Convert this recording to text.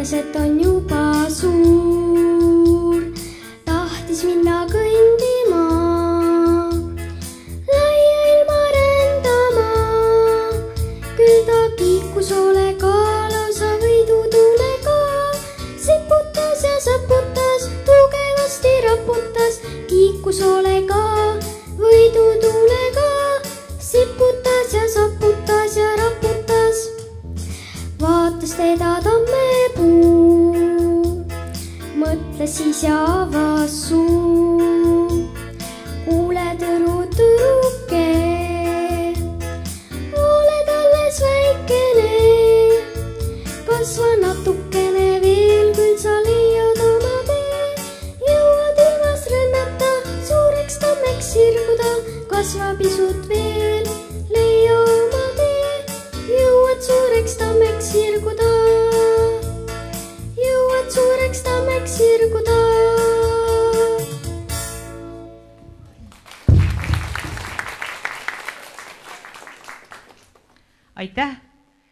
mõtles, et on juba suur. tahtis minna kõndima, laia ilma rändama. küll ta kiikus hoolega lausa võidutulega, siputas ja saputas, tugevasti raputas, kiikus hoolega võidutulega, siputas ja saputas ja raputas. vaatas teda. Mõtles siis ja avas suu. kuule, tõru, tõruke, oled alles väikene, kasva natukene veel, küll sa leiad oma tee. jõuad ilmas rännata, suureks tammeks sirguda, kasva pisut veel, leia oma tee. jõuad suureks tammeks sirguda, suureks tammeks sirguda aitäh